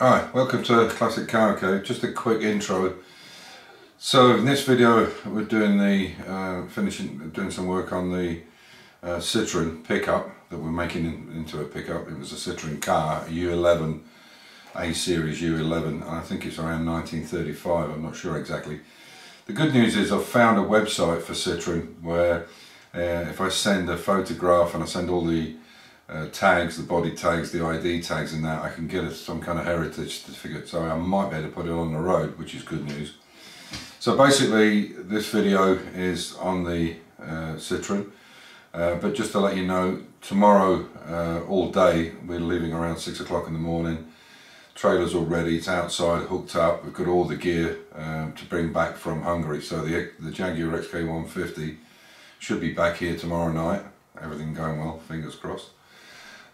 Hi, welcome to Classic Car Cave. Just a quick intro. So in this video we're doing the uh, finishing doing some work on the uh, Citroen pickup that we're making in, into a pickup. It was a Citroen car, a U11, A series U11, and I think it's around 1935. I'm not sure exactly. The good news is I've found a website for Citroen where uh, if I send a photograph and I send all the uh, tags, the body tags, the ID tags and that, I can get a, some kind of heritage certificate. So I might be able to put it on the road, which is good news. So basically this video is on the uh, Citroen. Uh, but just to let you know, tomorrow uh, all day we're leaving around 6 o'clock in the morning. Trailer's all ready, it's outside, hooked up, we've got all the gear um, to bring back from Hungary. So the, the Jaguar XK150 should be back here tomorrow night. Everything going well, fingers crossed.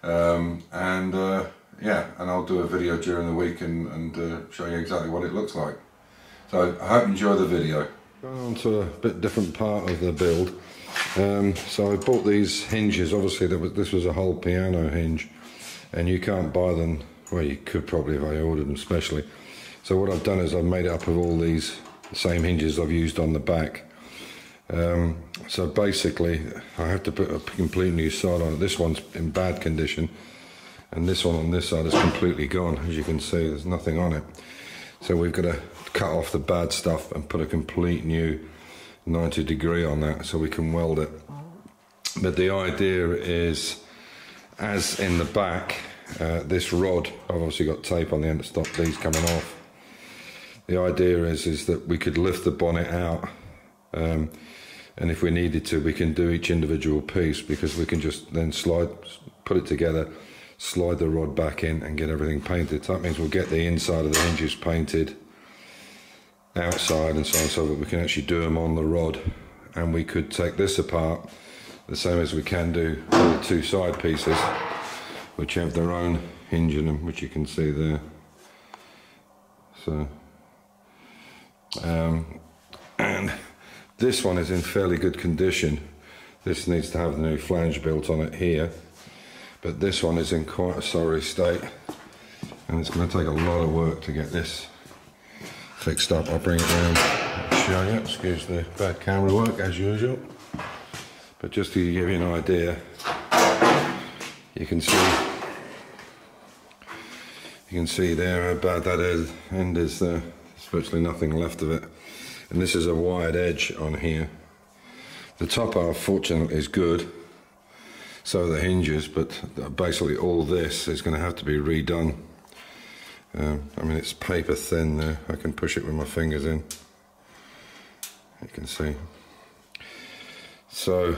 Um, and uh, yeah, and I'll do a video during the week and, and uh, show you exactly what it looks like. So I hope you enjoy the video. Going on to a bit different part of the build. Um, so I bought these hinges, obviously was, this was a whole piano hinge and you can't buy them, well you could probably if I ordered them specially. So what I've done is I've made it up of all these same hinges I've used on the back um, so basically, I have to put a complete new side on it. This one's in bad condition, and this one on this side is completely gone. As you can see, there's nothing on it. So we've got to cut off the bad stuff and put a complete new 90 degree on that so we can weld it. But the idea is, as in the back, uh, this rod, I've obviously got tape on the end to stop these coming off. The idea is, is that we could lift the bonnet out um, and if we needed to, we can do each individual piece because we can just then slide, put it together, slide the rod back in and get everything painted. So that means we'll get the inside of the hinges painted outside and so on so that we can actually do them on the rod. And we could take this apart the same as we can do the two side pieces, which have their own hinge in them, which you can see there. So, um, and this one is in fairly good condition. This needs to have the new flange built on it here. But this one is in quite a sorry state. And it's going to take a lot of work to get this fixed up. I'll bring it round show you. Excuse the bad camera work as usual. But just to give you an idea, you can see you can see there how bad that end is there. Uh, there's virtually nothing left of it and this is a wide edge on here. The top half fortunately is good, so the hinges, but basically all this is going to have to be redone. Um, I mean it's paper thin there, I can push it with my fingers in. You can see. So,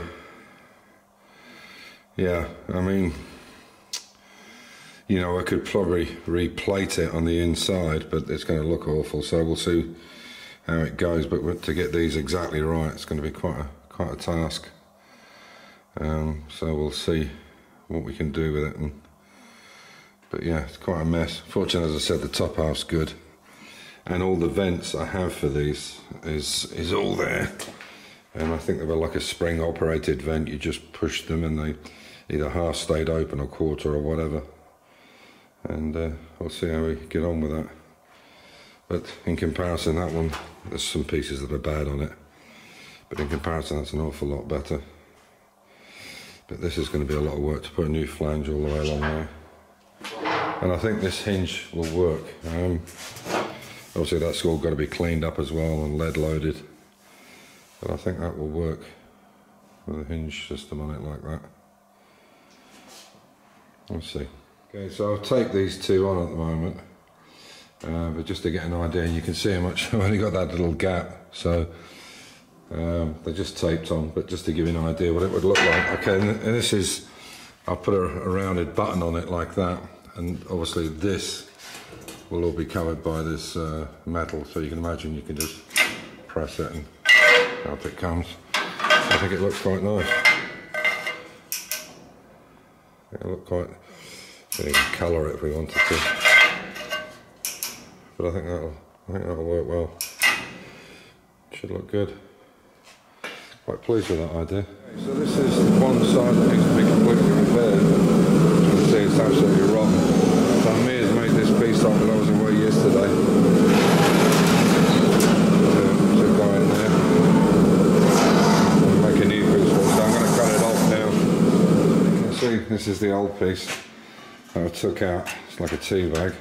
yeah, I mean, you know, I could probably replate it on the inside, but it's going to look awful, so we'll see how it goes. But to get these exactly right, it's going to be quite a quite a task. Um, so we'll see what we can do with it. And, but yeah, it's quite a mess. Fortunately, as I said, the top half's good, and all the vents I have for these is is all there. And I think they were like a spring operated vent. You just push them and they either half stayed open or quarter or whatever. And uh, we'll see how we get on with that. But in comparison, that one, there's some pieces that are bad on it. But in comparison, that's an awful lot better. But this is going to be a lot of work to put a new flange all the way along there. And I think this hinge will work. Um, obviously that's all got to be cleaned up as well and lead loaded. But I think that will work with a hinge system on it like that. Let's see. Okay, so I'll take these two on at the moment. Uh, but just to get an idea, and you can see how much I've only got that little gap, so um, they're just taped on. But just to give you an idea what it would look like. Okay, and, and this is I'll put a, a, rounded button on it like that, and obviously this will all be covered by this uh, metal. So you can imagine you can just press it and out it comes. I think it looks quite nice. It'll look quite. We can colour it if we wanted to but I think that'll I think that'll work well. Should look good. Quite pleased with that idea. So this is one side that needs to be completely repaired. As you can see, it's absolutely rotten. So Amir's made this piece up when I was away yesterday. To, go in there make So I'm going to cut it off now. See this is the old piece that I took out. It's like a tea bag.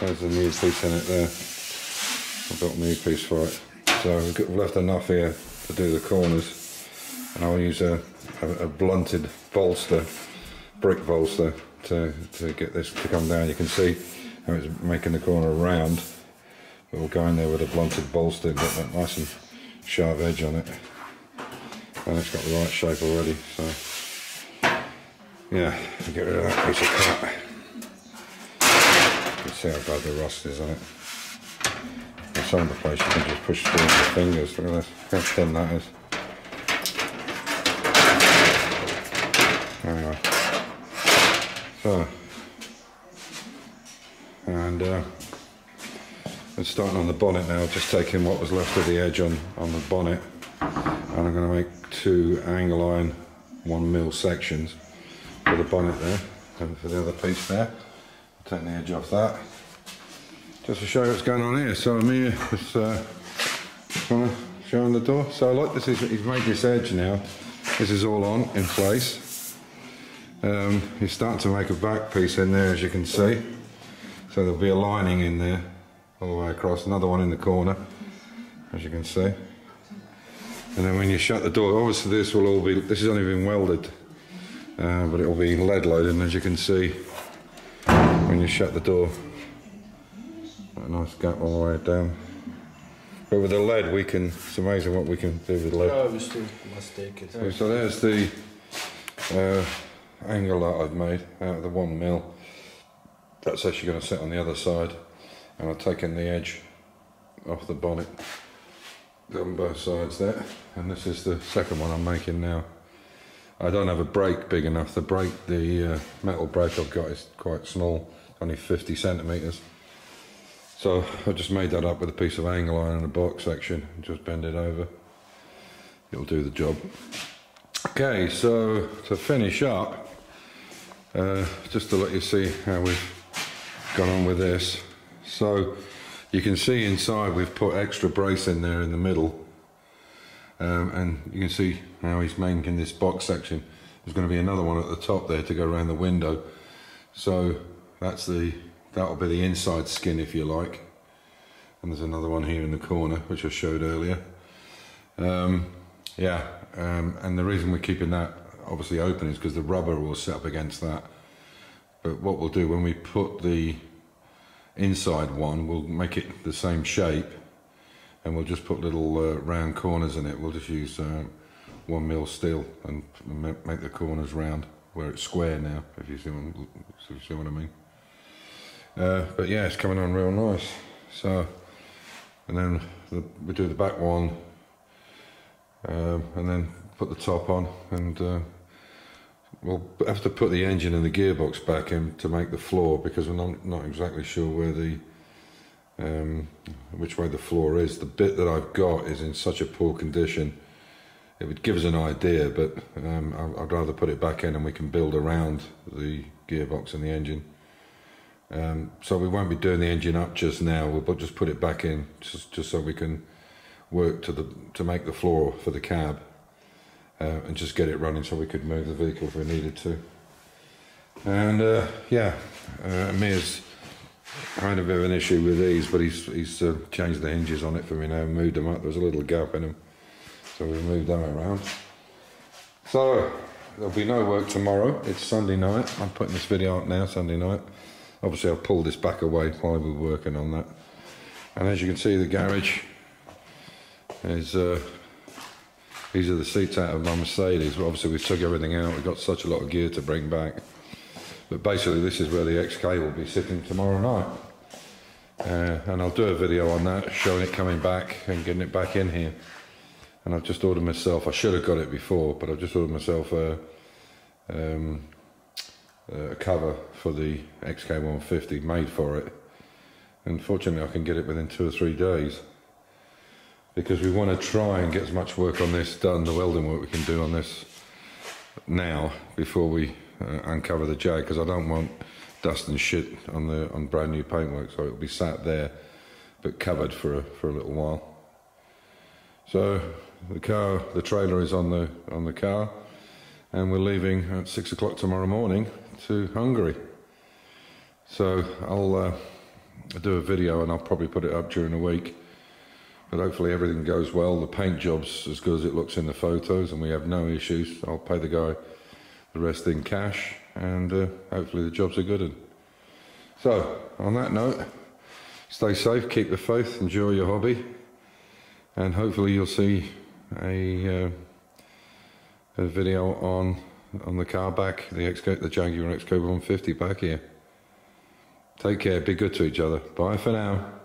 There's, a new piece in it there. I've got a new piece for it. So we've left enough here to do the corners. And I'll use a, a, a blunted bolster, brick bolster, to, to get this to come down. You can see how it's making the corner round. But we'll go in there with a blunted bolster and get that nice and sharp edge on it. And it's got the right shape already, so yeah, get rid of that piece of cut. See how bad the rust is on it. In some of the place you can just push through with your fingers. Look at this, how thin that is. Anyway, so and uh, I'm starting on the bonnet now, just taking what was left of the edge on, on the bonnet and I'm going to make two angle iron one mil sections for the bonnet there and for the other piece there. Take the edge off that. Just to show you what's going on here. So I'm here just uh, trying to show on the door. So like this, he's made this edge now. This is all on, in place. Um, he's starting to make a back piece in there as you can see. So there'll be a lining in there all the way across, another one in the corner, as you can see. And then when you shut the door, obviously this will all be, this has only been welded, uh, but it will be lead loaded, and as you can see, when you shut the door, a nice gap all the way down. But with the lead, we can, it's amazing what we can do with lead. Oh, we still must take it. So, so there's the uh, angle that I've made out of the one mil. That's actually going to sit on the other side and I've taken the edge off the bonnet on both sides there and this is the second one I'm making now I don't have a brake big enough. The brake the uh, metal brake I've got is quite small only 50 centimeters. So I just made that up with a piece of angle iron and a box section and just bend it over. It'll do the job. Okay so to finish up uh, just to let you see how we've gone on with this. So you can see inside we've put extra brace in there in the middle. Um, and you can see how he's making this box section. There's going to be another one at the top there to go around the window. So that's the that'll be the inside skin if you like. And there's another one here in the corner which I showed earlier. Um, yeah, um, and the reason we're keeping that obviously open is because the rubber will set up against that. But what we'll do when we put the inside one we'll make it the same shape and we'll just put little uh, round corners in it. We'll just use uh, one mil steel and make the corners round where it's square now if you see what, you see what I mean. Uh, but yeah it's coming on real nice. So and then the, we do the back one um, and then put the top on and uh, We'll have to put the engine and the gearbox back in to make the floor because we're not, not exactly sure where the um, which way the floor is. The bit that I've got is in such a poor condition. It would give us an idea, but um, I'd rather put it back in and we can build around the gearbox and the engine. Um, so we won't be doing the engine up just now. We'll just put it back in just, just so we can work to the to make the floor for the cab uh, and just get it running so we could move the vehicle if we needed to. And uh, yeah, uh, Amir's bit of an issue with these, but he's he's uh, changed the hinges on it for me now, moved them up. There's a little gap in them, so we've moved them around. So there'll be no work tomorrow. It's Sunday night. I'm putting this video out now, Sunday night. Obviously, I'll pull this back away while we're working on that. And as you can see, the garage is uh, these are the seats out of my Mercedes. Obviously, we took everything out. We've got such a lot of gear to bring back. But basically, this is where the XK will be sitting tomorrow night. Uh, and I'll do a video on that, showing it coming back and getting it back in here. And I've just ordered myself, I should have got it before, but I've just ordered myself a, um, a cover for the XK150 made for it. Unfortunately, I can get it within two or three days because we want to try and get as much work on this done, the welding work we can do on this now before we uh, uncover the Jag because I don't want dust and shit on the on brand new paintwork so it'll be sat there but covered for a, for a little while. So the car, the trailer is on the on the car, and we're leaving at six o'clock tomorrow morning to Hungary. So I'll uh, do a video and I'll probably put it up during the week. But hopefully everything goes well. The paint job's as good as it looks in the photos, and we have no issues. I'll pay the guy the rest in cash, and uh, hopefully the jobs are good. And so, on that note, stay safe, keep the faith, enjoy your hobby, and hopefully you'll see a, uh, a video on on the car back, the X the Jaguar XCOBRA 150 back here. Take care, be good to each other. Bye for now.